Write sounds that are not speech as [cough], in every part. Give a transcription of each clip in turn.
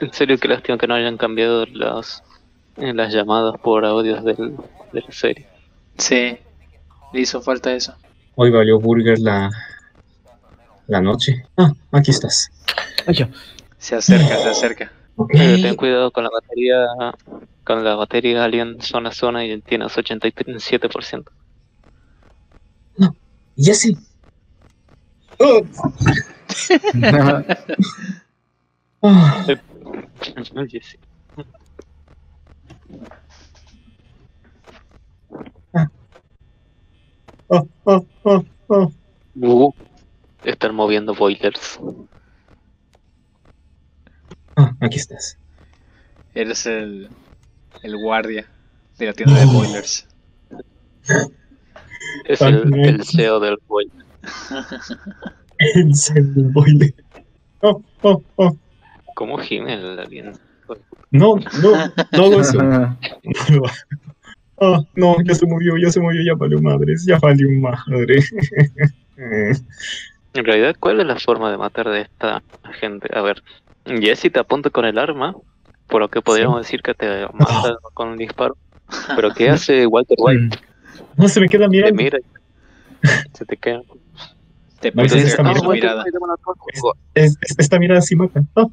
En serio, qué lástima que no hayan cambiado las, eh, las llamadas por audios del, de la serie. Sí, le hizo falta eso. Hoy valió Burger la, la noche. Ah, aquí estás. Se acerca, se acerca. Ok. Eh, ten cuidado con la batería, con la batería Alien zona a zona y tienes 87%. Jesse. Oh. Ah, Oye, sí. oh, oh, oh, oh. Uh, están moviendo boilers. Ah, aquí estás. Eres el, el guardia de la tienda de boilers. Es Ah, el, [laughs] el. CEO del boiler. El segundo boiler. Oh, oh, oh. ¿Cómo gime el alien? No, no, no hago eso. [laughs] [laughs] Ah, no, ya se movió, ya se movió, ya valió madres, ya valió madre. [laughs] En realidad, ¿cuál es la forma de matar de esta gente? A ver, Jesse te apunta con el arma, por lo que podríamos decir que te mata con un disparo. Pero ¿qué hace Walter White? No se me queda Te mirando. mira se te queda. Te No, su mirada. Es, es- esta mirada sí mata. Ah,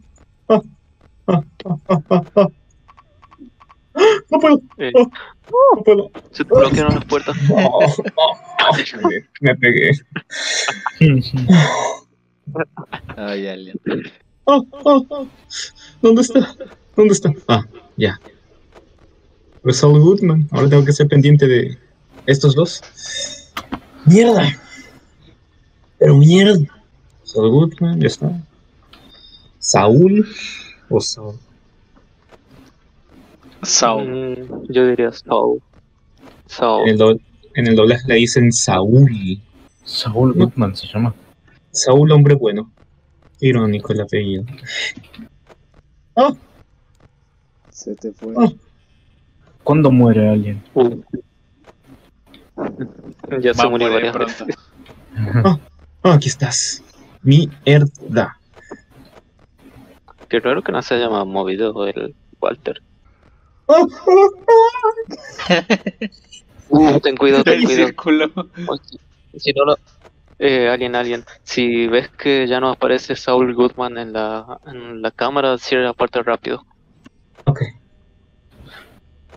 ah, ah, ah, ah, ah, ah. ¡Ah! No puedo, Eh, no puedo. se te bloquearon las puertas. Me pegué. Ay, alien. Oh, oh, oh. ¿Dónde está? ¿Dónde está? Ah, ya. Pues Saul Goodman. Ahora tengo que ser pendiente de estos dos. ¡Mierda! Pero mierda. Saul Goodman, ya está. Saúl o Saul. Saul. Mm, yo diría Saul. Saul. En el, do- en el doblaje le dicen Saúl. Saúl Goodman se llama. Saúl, hombre bueno. Irónico el apellido. Ah, Se te fue. Ah. ¿Cuándo muere alguien? Uh. Ya se murió varias pronto. veces. [laughs] ah, aquí estás. Mierda. Qué raro que no se haya movido el Walter. Uh, ten cuidado, ten [laughs] cuidado. círculo. Si no lo... Eh, alien, alien. Si ves que ya no aparece Saul Goodman en la, en la cámara, cierra la puerta rápido. Ok.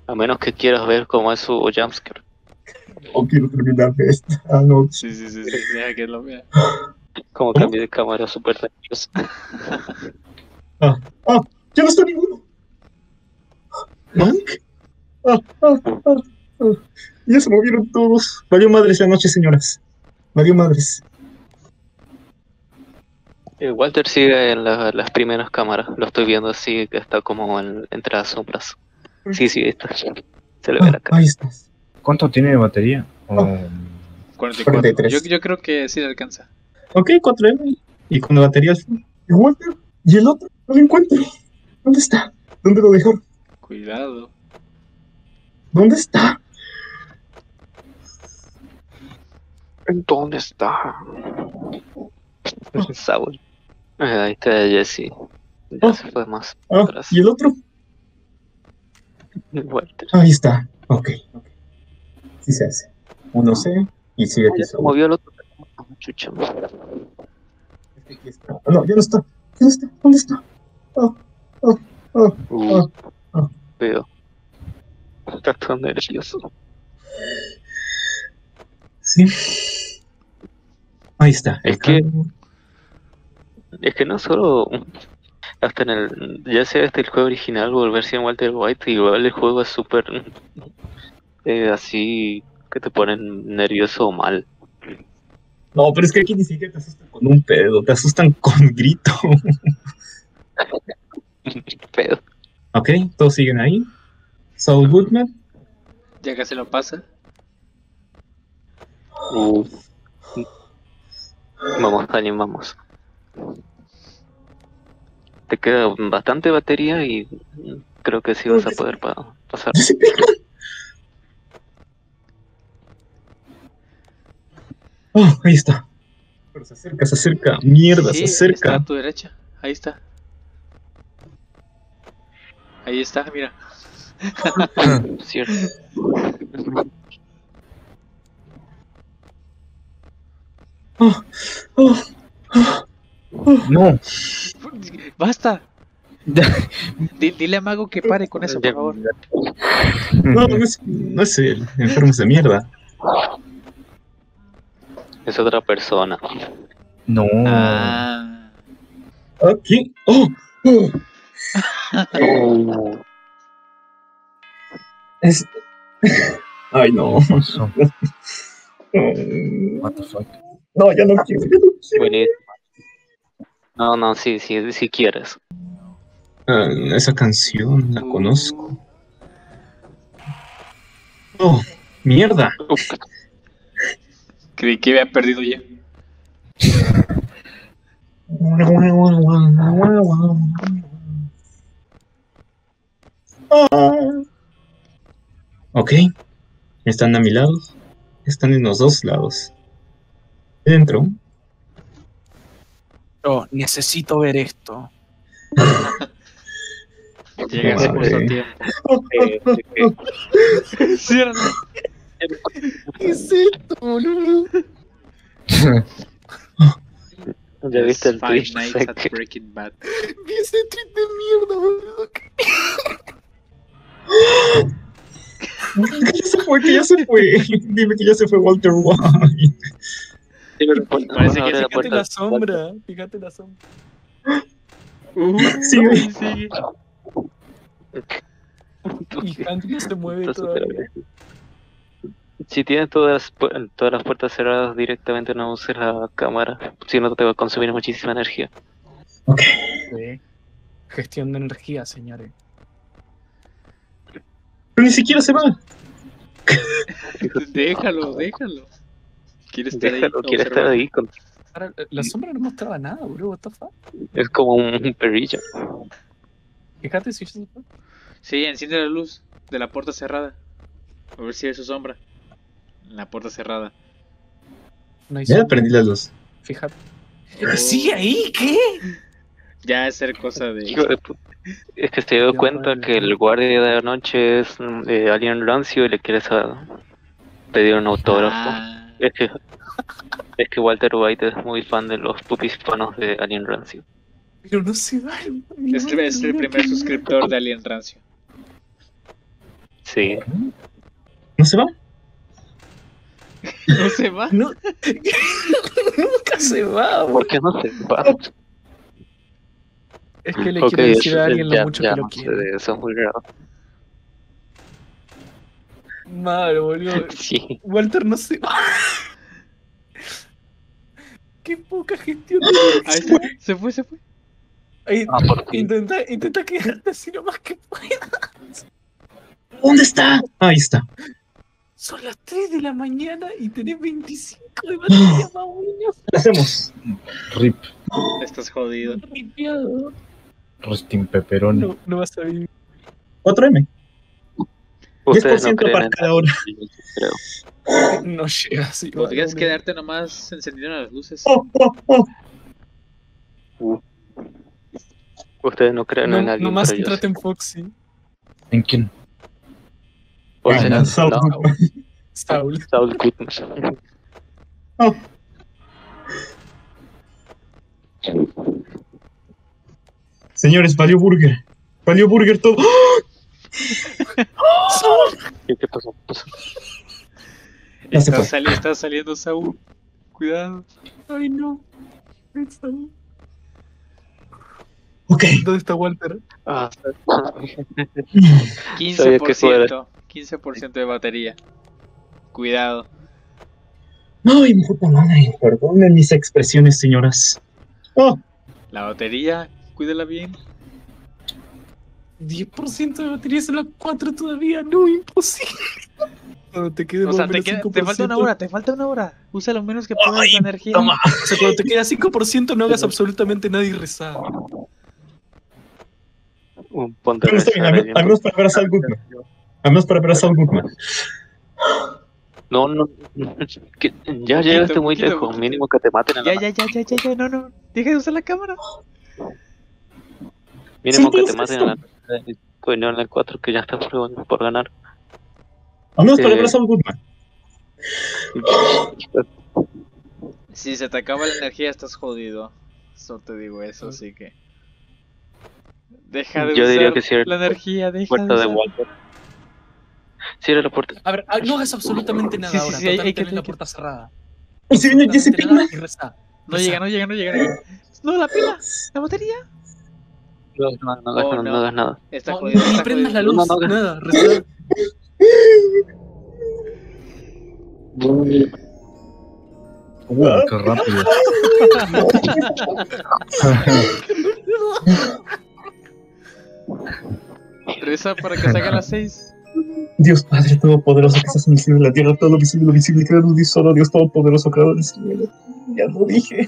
A menos que quieras ver cómo es su jumpscare. No quiero terminar esta noche. Sí, sí, sí, sí. Deja que lo vea. Como cambio de cámara súper nervioso. [laughs] Ah, ah, ya no está ninguno. ¿Mank? Ah, ah, ah, ah. Ya se movieron todos. Valió madres la noche, señoras. Valió madres. Eh, Walter sigue en la- las primeras cámaras. Lo estoy viendo así, que está como en- entre las sombras. Sí, sí, está. Se le ve Ah, la cara. ahí estás. ¿Cuánto tiene de batería? O- 44. 43. Yo, yo creo que sí le alcanza. Ok, 4M. Y con la batería al fin. ¿Y Walter? ¿Y el otro? No lo encuentro. ¿Dónde está? ¿Dónde lo dejaron? Cuidado. ¿Dónde está? ¿Dónde está? Saul. Eh, ahí está Jesse. Ya Oh. se fue más Ah, atrás. ¿y el otro? Walter. Ahí está. Ok. ok. Sí se hace. Uno C y sigue Ah, aquí ya se movió el otro. Chucha. Aquí está. Ah, No, ya no está. Ya no está. ¿Dónde está? Uh, ah. veo. Está tan nervioso. Sí. Ahí está. Es que-. Es que no solo. Hasta en el. Ya sea este el juego original o el versión Walter White, igual el juego es súper. eh, así. que te ponen nervioso o mal. No, pero es que aquí ni siquiera te asustan con un pedo, te asustan con grito. [laughs] [laughs] Ok, todos siguen ahí. Saul Goodman. Ya casi lo pasa. Uh. Vamos, Alien, vamos. Te queda bastante batería y creo que sí vas a poder pa- pasar. [laughs] Oh, ahí está. Pero se acerca, se acerca. Mierda, Sí, se acerca. Está a tu derecha. Ahí está. Ahí está, mira. [laughs] Cierto. Oh, oh, oh. No. ¡Basta! Di- dile a Mago que pare con eso, por favor. No, no es, no es el enfermo de mierda. Es otra persona. No. Ah. Aquí. Oh, oh. Oh, Es... Ay, no. What the fuck? No, ya no quiero. ya no quiero. No, no, sí, sí, si quieres. Ah, esa canción la conozco. Oh, mierda. Uf, Creí que había perdido ya. [laughs] Ok. Están a mi lado. Están en los dos lados. Dentro. Oh, necesito ver esto. [laughs] Llegas justo a tiempo. Ciérralo. [laughs] ¿Qué es esto, boludo? [laughs] ¿Ya viste el Five? Nights at Breaking Bad. Vi ese tweet de mierda, boludo. Que ya se fue, que ya se fue. [laughs] Dime que ya se fue Walter White. Sí, pero pon- Parece que la Fíjate la sombra. Fíjate la sombra. Uh, Sigue. sigue. Y Hank no se mueve Está todavía. Si tienes todas las, todas las puertas cerradas directamente, no uses la cámara. Si no, te va a consumir muchísima energía. Ok. Sí. Gestión de energía, señores. Pero ni siquiera se va. [laughs] Déjalo, déjalo. Quiere estar Déjalo, ahí. quiere estar ahí. con- Ahora, la sombra no mostraba nada, boludo. What the fuck? Es como un perrillo. Fíjate si. Sí, enciende la luz de la puerta cerrada. A ver si ve su sombra. La puerta cerrada. No hay Ya sombra. prendí las dos. Fíjate. Oh. ¿Sigue ahí? ¿Qué? Ya es ser cosa de. Hijo de pu- Es que se dio cuenta que el guardia de la noche es mm, eh, Alien Rancio y le quieres a- pedir un autógrafo. Ah, Es que es que Walter White es muy fan de los pupis hispanos de Alien Rancio. Pero no se va. es, el- es el primer suscriptor de Alien Rancio. Sí. ¿No se va? No se va. No. [laughs] Nunca se va, boludo. ¿Por qué no se va? Es que le Ok, quiere decir a alguien lo mucho ya que lo quiere. de eso, es muy raro. Malo, boludo. [laughs] Sí. Walter no se va. [laughs] Qué poca gestión. [laughs] Ahí energía. está. Se fue, se fue. Ahí, Ah, intenta, intenta quedarte así lo más que puedas. ¿Dónde está? Ahí está. Son las 3 de la mañana y tenés 25 de [gasps] batería más. ¿Qué hacemos? Rip. Estás jodido. Ripiado. Resting pepperoni. No, no vas a vivir. Otro M. Ustedes no 10% creen para en cada hora. creo. [laughs] No llegas. igual, Podrías quedarte nomás encendiendo las luces. Oh, oh, oh. Ustedes no creen en No, alguien, nomás pero yo entrate sí. en Foxy. ¿En quién? O sea, no, Saul no. Saul. Saul Goodman. Señores, valió burger. Valió burger todo. ¡Oh! ¿Qué, qué pasó? ¿Qué pasó? Está, sali- está saliendo Saúl. Cuidado. Ay, no. Ok. ¿Dónde está Walter? Ah, [laughs] 15%. 15% de batería. Cuidado. Ay, mi puta madre. Perdonen mis expresiones, señoras. Oh, La batería, cuídala bien. 10% de batería son las 4 todavía. No, imposible. [laughs] Cuando te quede O sea, te, queda- 5%, te falta una hora, te falta una hora. Usa lo menos que puedas la energía. toma. O sea, cuando te queda 5% no hagas absolutamente nada y rezar. un ponte a al menos- para ver a Saul Goodman. Al menos para ver a Saul Goodman. No, no. que ya llegaste muy lejos. Mínimo que te maten la Ya, ya, ya, ya, ya, ya, no, no. Deja de usar la cámara. Mínimo que te maten en la en el 4 que ya está por, por ganar. Vamos para Eh. ver a Saul Goodman. Si se te acaba la energía, estás jodido. Solo te digo eso, así que. Deja de Yo usar diría que la energía, deja Puerta de de. Walter. Sí, era la puerta. A ver, ah, no hagas absolutamente nada Sí, sí, ahora. sí, hay- que- tenés la puerta cerrada. Y se viene Jesse Pinkman. no llega, no llega, no llega. No, la pila, la batería. No, no, no hagas Oh, nada, no. no hagas nada. Está No, jodido, ni está prendas la luz, No, no, no. nada, [laughs] reza. Uh, qué rápido. [laughs] Reza para que salga a las 6. Dios Padre Todopoderoso que estás en el cielo y la tierra, todo lo visible y lo visible, creador un solo Dios Todopoderoso, creador del cielo. Ya lo dije.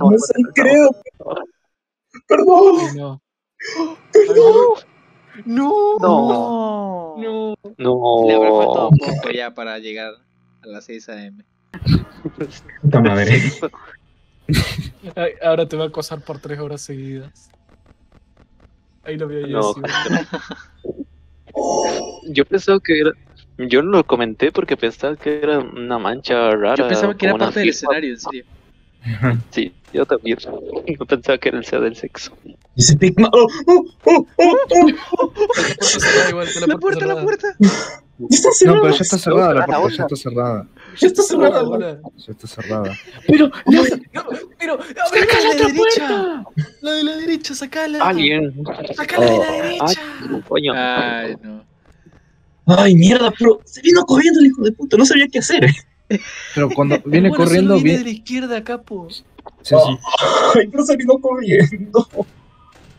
No sé, creo. Perdón. Ay, no. No. No. No. No. Le habrá faltado poco ya para llegar a las 6 am. Puta madre. Ay, ahora te va a acosar por tres horas seguidas. Ahí lo veo yo. No. Yo pensaba que era. Yo no lo comenté porque pensaba que era una mancha rara. Yo pensaba que era parte del escenario, en serio. Sí, yo también. No pensaba que era el sea del sexo. Jesse Pinkman. Oh, oh, oh, oh, oh. La puerta está La puerta, la cerrada. puerta. Está No, pero ya está cerrada la puerta, otra. ya está cerrada. Ya está cerrada. Ya está cerrada. Pero, no, pero, a ver, la de la derecha. La de la derecha, sacala. Alguien. Sacala de la Oh. derecha. Coño. Ay, no. Ay, mierda, pero se vino corriendo el hijo de puta. No sabía qué hacer. Pero cuando [laughs] viene Bueno, corriendo, viene viene. de la izquierda, capo. Sí, sí. [laughs] Ay, pero se vino corriendo.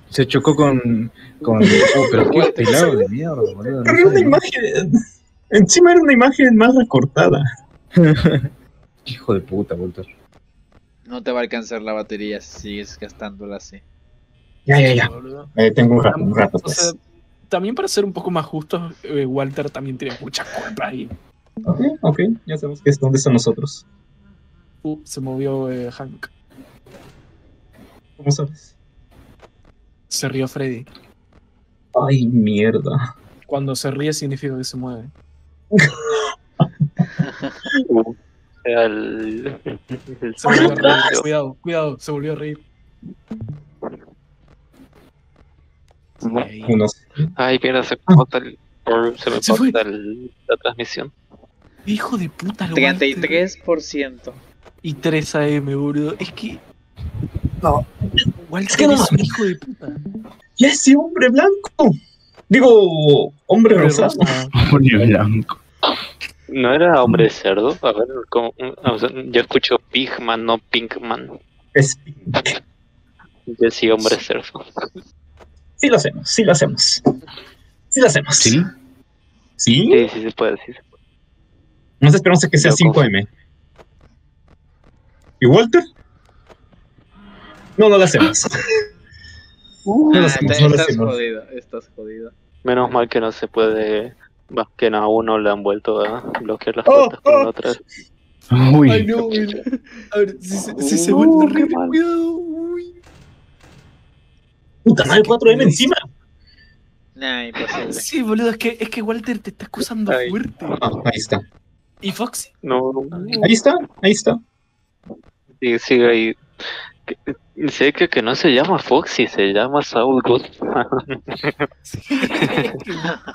Se chocó con. con [laughs] oh, pero qué pelado de mierda, boludo. Pero era una imagen. Encima era una imagen mal recortada. Hijo de puta, Walter. No te va a alcanzar la batería si sigues gastándola así. Ya, ya, ya. Eh, tengo un rato, un rato, O sea, pues. también para ser un poco más justos, eh, Walter también tiene mucha culpa ahí. Ok, ok. Ya sabemos que es dónde están nosotros. Uh, se movió eh, Hank. ¿Cómo sabes? Se rió Freddy. Ay, mierda. Cuando se ríe significa que se mueve. Era el. el Se volvió a reír. segundo. Cuidado, cuidado, se volvió a reír. Ay, mierda, se me pauta el. Se me el- la transmisión. Hijo de puta, Walter. 33%. Y 3 AM, boludo. Es que. No. Walter Es que no es un hijo de puta. ¡Ya ese hombre blanco! Digo, hombre Hombre rosado. rosa. Julio [laughs] Blanco. ¿No era hombre cerdo? A ver, ¿cómo? O sea, yo escucho Pigman, no Pinkman. Es- Yo sí, hombre cerdo. Sí lo hacemos, sí lo hacemos. Sí lo hacemos. ¿Sí? ¿Sí? Sí, sí se puede decir. Nos esperamos a que sea Yo 5M. ¿Y Walter? No, no lo hacemos. [laughs] No lo hacemos, no lo estás hacemos. jodido, estás jodido. Menos mal que no se puede. Va, que a uno le han vuelto a bloquear las Oh, puertas con oh. la otra. Uy. Ay, no, güey. A ver, si, se- si se Uh, vuelve qué horrible, cuidado. Uy. Puta madre, 4M encima. Nah, imposible. Sí, boludo, es que, es que Walter te está acusando Ay. fuerte. Ah, ahí está. ¿Y Foxy? No, Ahí está, ahí está. sí, sigue ahí. Sé que, que no se llama Foxy, se llama Saul Goodman. Sí,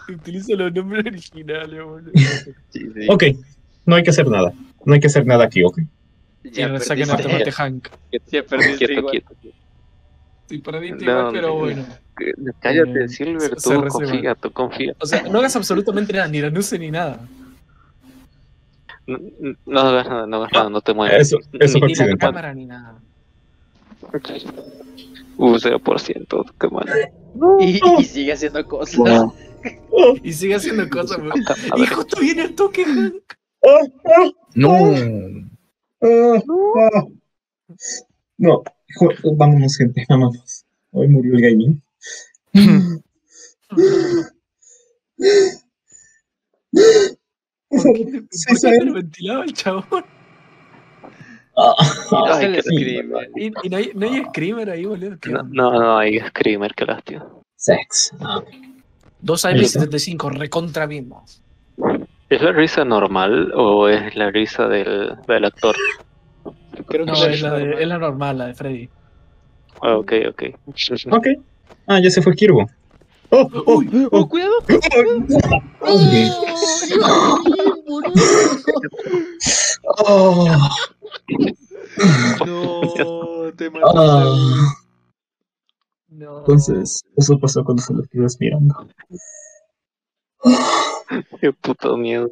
[laughs] utiliza los nombres originales, boludo. Sí, sí. Ok, no hay que hacer nada. No hay que hacer nada aquí, ok. Ya y saquen a tomate Hank. Ya perdiste Quieto, igual. quieto, quieto. Sí, perdiste No, igual, pero no. bueno. Cállate, Eh, Silver, tú confía, tú confía. O sea, no hagas absolutamente nada, ni la nuce ni nada. No, no hagas nada, no hagas nada, no te muevas. Eso, eso fue Ni la cámara ni nada. Uh, 0%, qué mal. Y, y sigue haciendo cosas. [laughs] Y sigue haciendo cosas, [laughs] Y justo viene el toque, Hank. oh, oh, No. oh, oh. No, jo- vámonos, gente, vámonos. Hoy murió el gaming. [laughs] ¿Por qué, Sí, por qué ventilaba el chabón? Ah, No Ay, qué. Y, y no, hay, no hay screamer ahí, boludo. ¿Qué No, no, no hay Screamer, que lástima. Sex. Ah, Dos AM75, recontra mismos. ¿Es la risa normal o es la risa del, del actor? Creo que No, la es la, de- normal. es la normal, la de Freddy. Ah, ok, ok. Ok. Ah, ya se fue Kirbo. Oh, oh, Uy, oh. oh, cuidado. Oh, No, te ah. No. Entonces, eso pasó cuando se lo estuve mirando. Qué puto miedo.